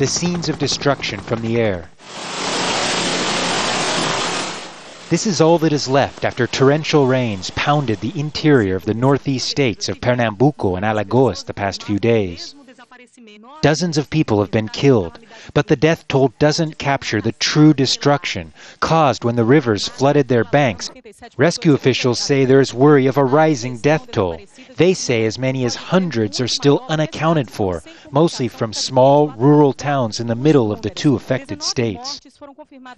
the scenes of destruction from the air. This is all that is left after torrential rains pounded the interior of the northeast states of Pernambuco and Alagoas the past few days. Dozens of people have been killed, but the death toll doesn't capture the true destruction caused when the rivers flooded their banks. Rescue officials say there is worry of a rising death toll. They say as many as hundreds are still unaccounted for, mostly from small rural towns in the middle of the two affected states.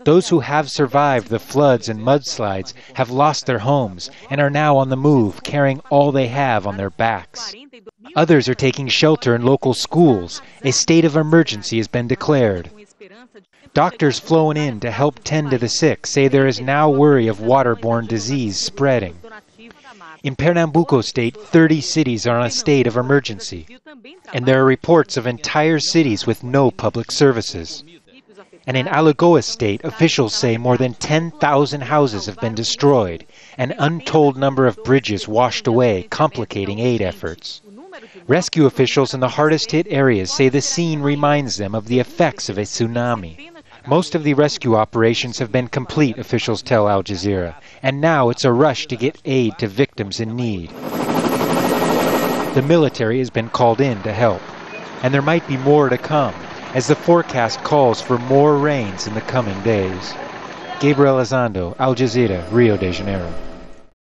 Those who have survived the floods and mudslides have lost their homes and are now on the move, carrying all they have on their backs. Others are taking shelter in local schools. A state of emergency has been declared. Doctors flown in to help tend to the sick say there is now worry of waterborne disease spreading. In Pernambuco state, 30 cities are in a state of emergency, and there are reports of entire cities with no public services. And in Alagoas state, officials say more than 10,000 houses have been destroyed, an untold number of bridges washed away, complicating aid efforts. Rescue officials in the hardest hit areas say the scene reminds them of the effects of a tsunami. Most of the rescue operations have been complete, officials tell Al Jazeera, and now it's a rush to get aid to victims in need. The military has been called in to help, and there might be more to come as the forecast calls for more rains in the coming days. Gabriel Elizondo, Al Jazeera, Rio de Janeiro.